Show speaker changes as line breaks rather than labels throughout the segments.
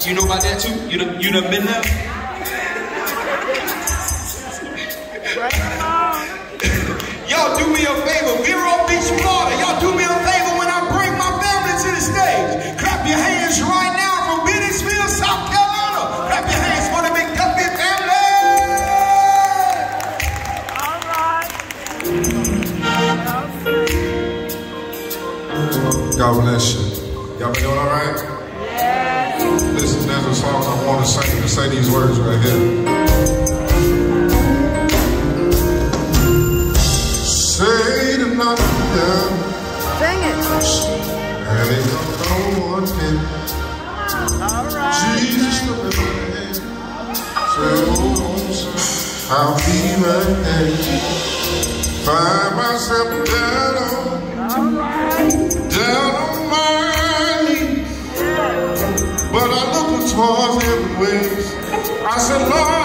Do you know about that too? You done, you done been there? Y'all do me a favor, Vero Beach, Florida. Y'all do me a favor when I bring my family to the stage. Clap your hands right now from Bennettsville, South Carolina. Clap your hands for the McDuffie family.
God bless you. Y'all been doing all right? Listen, there's a song I want to sing to say these words right here. Say to nothing,
Sing it.
and it don't know one thing.
All right.
Jesus, look at. Say, oh, I'll be right there. Find myself down Said, Lord,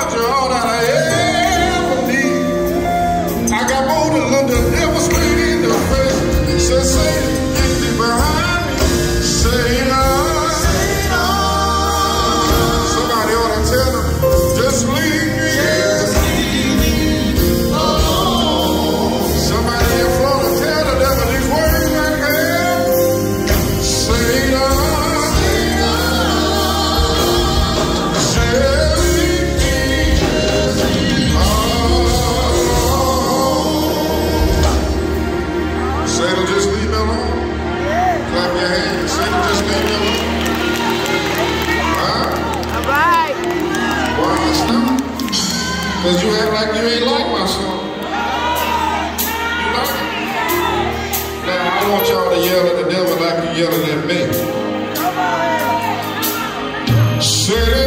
Because you act like you ain't like my song. You like? Now, I want y'all to yell at the devil like you're yelling at me. Satan,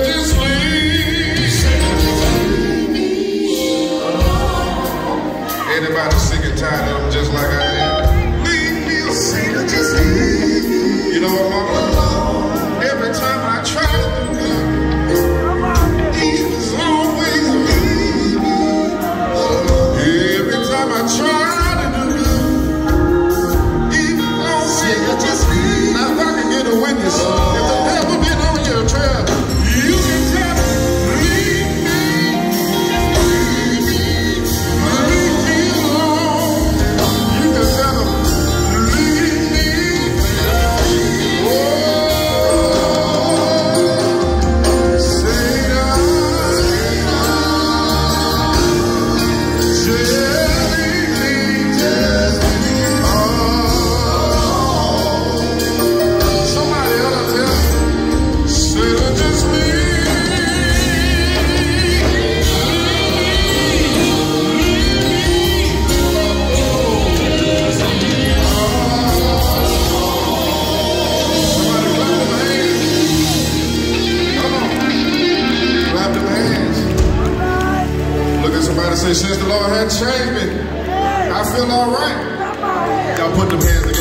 since the Lord had changed me, I feel all right. Y'all put them hands together.